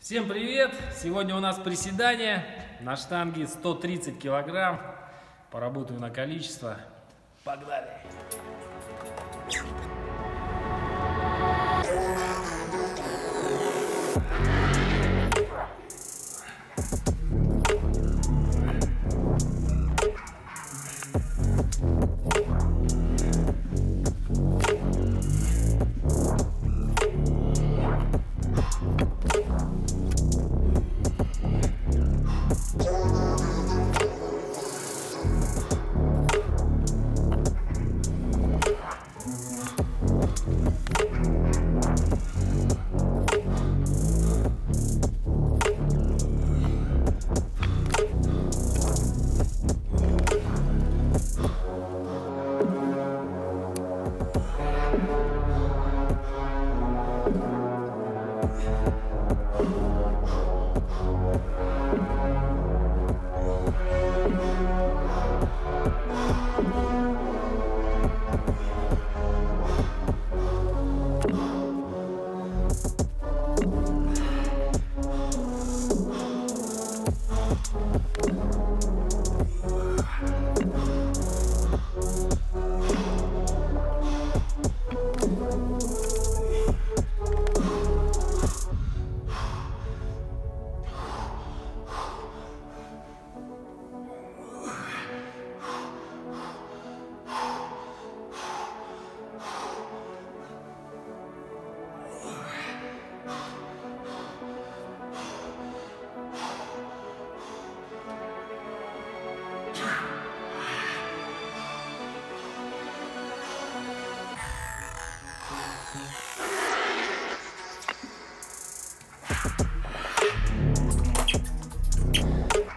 Всем привет! Сегодня у нас приседания на штанге 130 килограмм. Поработаю на количество. Погнали!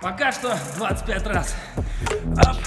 Пока что 25 раз. Оп.